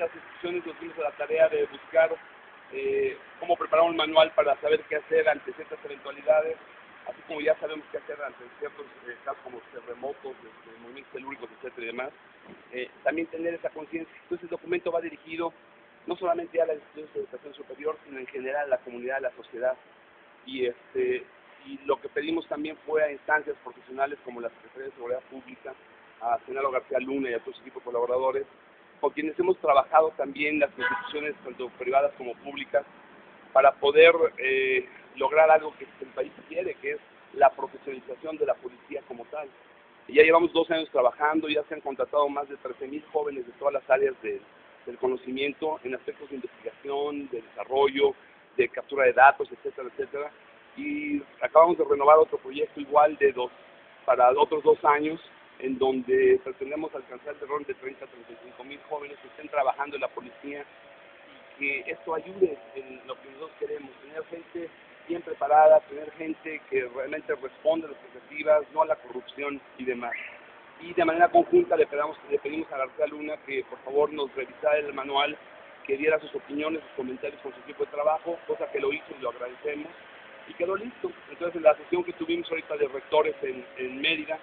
las instituciones nos dimos a la tarea de buscar eh, cómo preparar un manual para saber qué hacer ante ciertas eventualidades, así como ya sabemos qué hacer ante ciertos eh, casos como terremotos, este, movimientos telúricos, etcétera y demás, eh, también tener esa conciencia. Entonces el documento va dirigido no solamente a las instituciones de educación superior, sino en general a la comunidad, a la sociedad. Y, este, y lo que pedimos también fue a instancias profesionales como la Secretaría de Seguridad Pública, a Senado García Luna y a todos sus equipos colaboradores, con quienes hemos trabajado también las instituciones tanto privadas como públicas para poder eh, lograr algo que el país quiere, que es la profesionalización de la policía como tal. Y ya llevamos dos años trabajando, ya se han contratado más de 13.000 jóvenes de todas las áreas del conocimiento en aspectos de investigación, de desarrollo, de captura de datos, etcétera, etcétera. Y acabamos de renovar otro proyecto igual de dos, para otros dos años, en donde pretendemos alcanzar el rol de 30 a 35 mil jóvenes que estén trabajando en la policía y que esto ayude en lo que nosotros queremos, tener gente bien preparada, tener gente que realmente responde a las expectativas, no a la corrupción y demás. Y de manera conjunta le pedimos, le pedimos a García Luna que por favor nos revisara el manual, que diera sus opiniones, sus comentarios con su equipo de trabajo, cosa que lo hizo y lo agradecemos, y quedó listo. Entonces en la sesión que tuvimos ahorita de rectores en, en Mérida,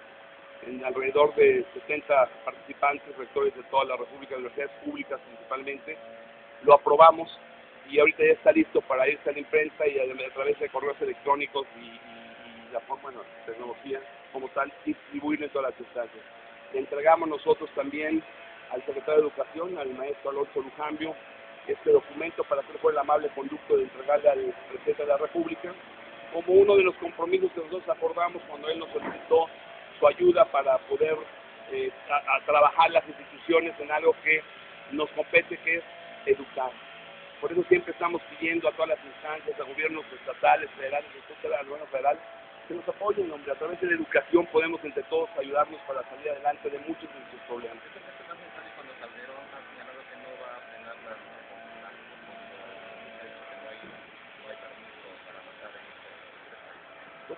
en alrededor de 70 participantes, rectores de toda la República, universidades públicas principalmente, lo aprobamos y ahorita ya está listo para irse a la imprenta y a, través de correos electrónicos y, la forma, bueno, tecnología como tal, distribuir en todas las instancias. Le entregamos nosotros también al secretario de Educación, al maestro Alonso Lujambio, este documento para hacer por el amable conducto de entregarle al presidente de la República, como uno de los compromisos que nosotros acordamos cuando él nos solicitó su ayuda para poder eh, trabajar las instituciones en algo que nos compete, que es educar. Por eso siempre estamos pidiendo a todas las instancias, a gobiernos estatales, federales, etcétera, al gobierno federal, que nos apoyen, hombre. A través de la educación podemos entre todos ayudarnos para salir adelante de muchos de nuestros problemas.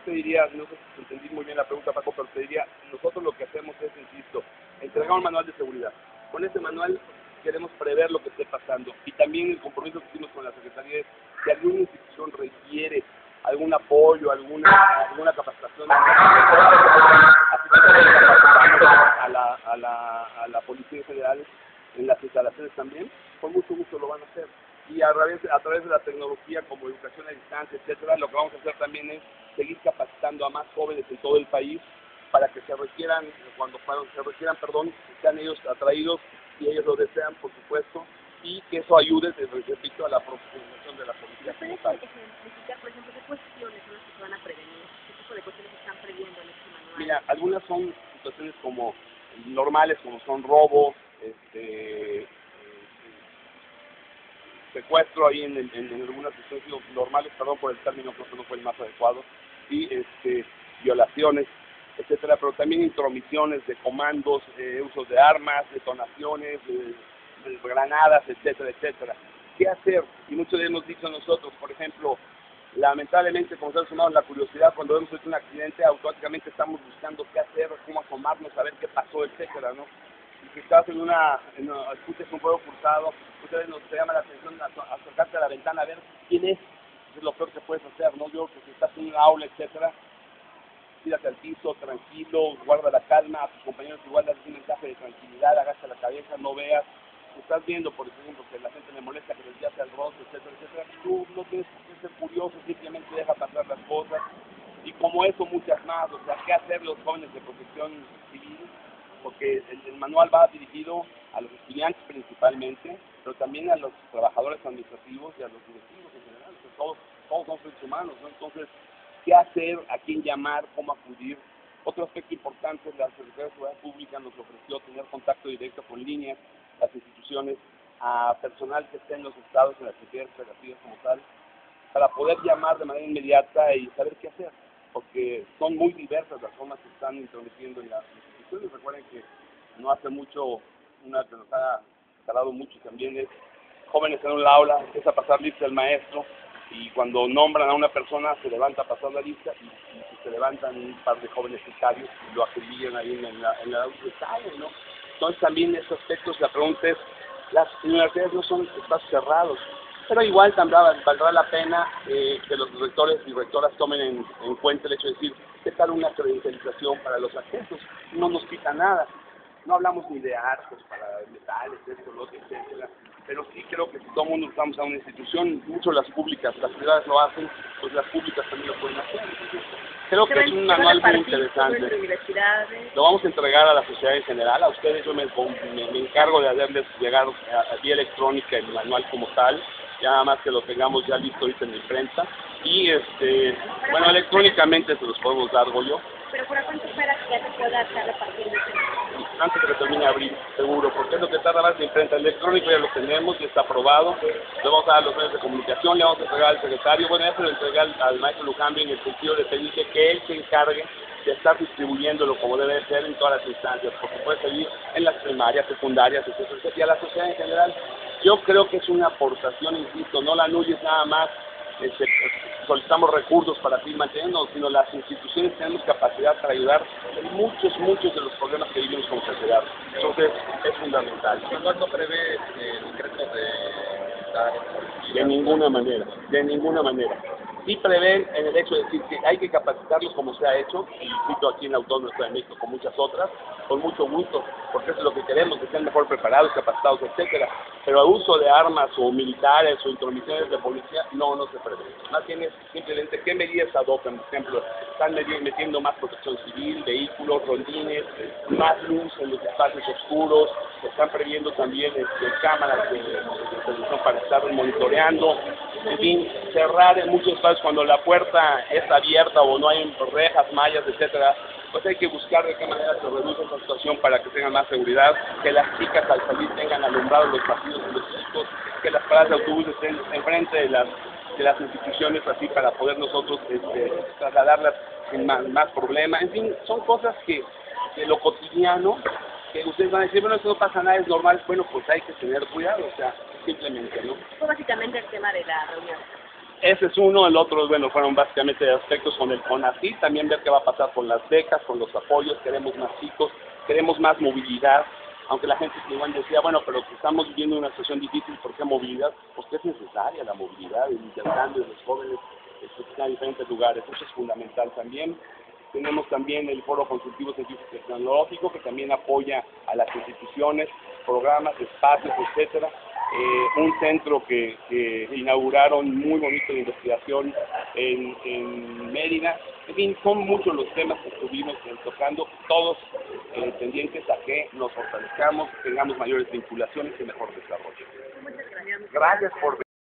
Te diría, no sé si entendí muy bien la pregunta, Paco, pero te diría, nosotros lo que hacemos es, insisto, entregar un manual de seguridad. Con ese manual queremos prever lo que esté pasando. Y también el compromiso que hicimos con la Secretaría es si alguna institución requiere algún apoyo, alguna, alguna capacitación, a la, a, la, a la Policía Federal en las instalaciones también, con mucho gusto lo van a hacer. Y a través, a través de la tecnología como educación a distancia, etcétera, lo que vamos a hacer también es seguir capacitando a más jóvenes en todo el país para que se requieran, cuando, se requieran, perdón, sean ellos atraídos si ellos lo desean, por supuesto, y que eso ayude, repito, a la profesionalización de la policía. ¿Puede ejemplificar, por ejemplo, qué cuestiones son las que se van a prevenir? ¿Qué tipo de cuestiones están previendo en este manual? Mira, algunas son situaciones como normales, como son robos, este, secuestro ahí en, en, en algunas situaciones normales, perdón por el término, creo que no fue el más adecuado, y este, violaciones, etcétera, pero también intromisiones de comandos, eh, usos de armas, detonaciones, de, granadas, etcétera, etcétera. ¿Qué hacer? Y muchos de hemos dicho nosotros, por ejemplo, lamentablemente como seres humanos la curiosidad cuando vemos un accidente automáticamente estamos buscando qué hacer, cómo asomarnos, a ver qué pasó, etcétera, ¿no? Estás en una, en una escuchas un fuego cruzado, muchas veces nos llama la atención acercarte a la ventana a ver quién es, es lo peor que puedes hacer, ¿no? Yo que si estás en una aula, etcétera, tírate al piso, tranquilo, guarda la calma, a tus compañeros igual dale un mensaje de tranquilidad, agacha la cabeza, no veas. Estás viendo, por ejemplo, que la gente le molesta que desviase el rostro, etcétera, etcétera, tú no tienes que ser curioso, simplemente deja pasar las cosas. Y como eso, muchas más. O sea, ¿qué hacer los jóvenes de protección civil? Porque el, manual va dirigido a los estudiantes principalmente, pero también a los trabajadores administrativos y a los directivos en general. todos, todos son seres humanos, ¿no? Entonces, qué hacer, a quién llamar, cómo acudir. Otro aspecto importante, la Secretaría de Seguridad Pública nos ofreció tener contacto directo con líneas, las instituciones, a personal que esté en los estados, en las entidades federativas como tal, para poder llamar de manera inmediata y saber qué hacer, porque son muy diversas las formas que están introduciendo en las Recuerden que no hace mucho, una que nos ha calado mucho también es jóvenes en un aula, empieza a pasar lista el maestro, y cuando nombran a una persona se levanta a pasar la lista y, se levantan un par de jóvenes sicarios y lo acribillan ahí en la, en la ¿no? Entonces también esos aspectos, la pregunta es, las universidades no son espacios cerrados, pero igual también valdrá la pena eh, que los rectores y rectoras tomen en, en, cuenta el hecho de decir, ¿qué tal una credencialización para los accesos? No nos quita nada. No hablamos ni de arcos para metales, esto, lo otro, etcétera. Pero sí creo que si todo el mundo estamos a una institución, mucho las públicas, las privadas lo hacen, pues las públicas también lo pueden hacer. Creo que es un manual muy interesante. Lo vamos a entregar a la sociedad en general, a ustedes yo me, me, encargo de hacerles llegar a, vía electrónica el manual como tal, ya más que lo tengamos ya listo ahorita en mi prensa. Y este, bueno, electrónicamente se los podemos dar, yo. ¿Pero por cuánto esperas que ya se pueda estar repartiendo Antes de que termine abril, seguro, porque es lo que tarda más en imprenta electrónico, ya lo tenemos, ya está aprobado. Le vamos a dar los medios de comunicación, le vamos a entregar al secretario, bueno, ya se lo entrega al, maestro Lujambio en el sentido de pedirle que él se encargue de estar distribuyéndolo como debe ser en todas las instancias, porque puede seguir en las primarias, secundarias, etc. Y a la sociedad en general, yo creo que es una aportación, insisto, no la es nada más este, solicitamos recursos para seguir manteniendo, sino las instituciones tenemos capacidad para ayudar en muchos, muchos de los problemas que vivimos como sociedad. Entonces, es fundamental. ¿No prevé el de De ninguna manera, de ninguna manera sí prevén en el hecho de decir que hay que capacitarlos como se ha hecho, y cito aquí en la Autónoma de México con muchas otras, con mucho gusto, porque eso es lo que queremos, que estén mejor preparados, capacitados, etcétera. Pero a uso de armas o militares o intromisiones de policía, no, no se prevé. Más bien es simplemente qué medidas adoptan, por ejemplo, están metiendo más protección civil, vehículos, rondines, más luz en los espacios oscuros, están previendo también este, cámaras de, televisión para estar monitoreando, en fin, cerrar en muchos espacios cuando la puerta es abierta o no hay rejas, mallas, etcétera, pues hay que buscar de qué manera se reduce esa situación para que tengan más seguridad, que las chicas al salir tengan alumbrados los partidos de los chicos, que las paradas de autobús estén enfrente de las de las instituciones así para poder nosotros este, trasladarlas sin más, más problema. En fin, son cosas que de lo cotidiano que ustedes van a decir, bueno, eso no pasa nada, es normal, bueno, pues hay que tener cuidado, o sea, simplemente, ¿no? Fue básicamente de la reunión. Ese es uno, el otro, bueno, fueron básicamente aspectos con el CONACYT, también ver qué va a pasar con las becas, con los apoyos, queremos más chicos, queremos más movilidad, aunque la gente igual decía, bueno, pero estamos viviendo una situación difícil, ¿por qué movilidad? Porque es necesaria la movilidad, el intercambio de los jóvenes, en diferentes lugares, eso es fundamental también. Tenemos también el Foro Consultivo Científico y Tecnológico, que también apoya a las instituciones, programas, espacios, etcétera. Eh, un centro que, inauguraron muy bonito de investigación en, en, Mérida. En fin, son muchos los temas que estuvimos tocando, todos eh, tendientes a que nos fortalezcamos, tengamos mayores vinculaciones y mejor desarrollo. Muchas gracias. Gracias por